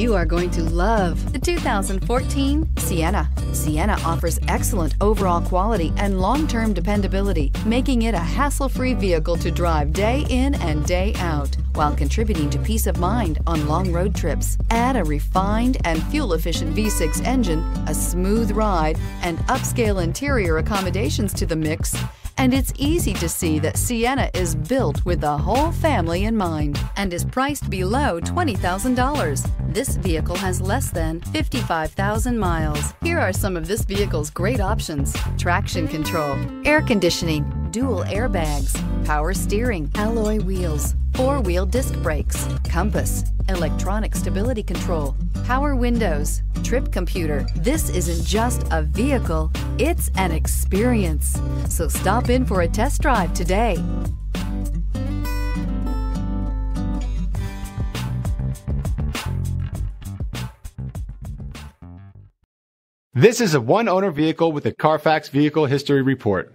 You are going to love the 2014 Sienna. Sienna offers excellent overall quality and long-term dependability, making it a hassle-free vehicle to drive day in and day out while contributing to peace of mind on long road trips. Add a refined and fuel-efficient V6 engine, a smooth ride, and upscale interior accommodations to the mix, and it's easy to see that Sienna is built with the whole family in mind and is priced below $20,000. This vehicle has less than 55,000 miles. Here are some of this vehicle's great options. Traction control, air conditioning, dual airbags, power steering, alloy wheels, four-wheel disc brakes, compass, electronic stability control, power windows, trip computer. This isn't just a vehicle, it's an experience. So stop in for a test drive today. This is a one owner vehicle with a Carfax Vehicle History Report.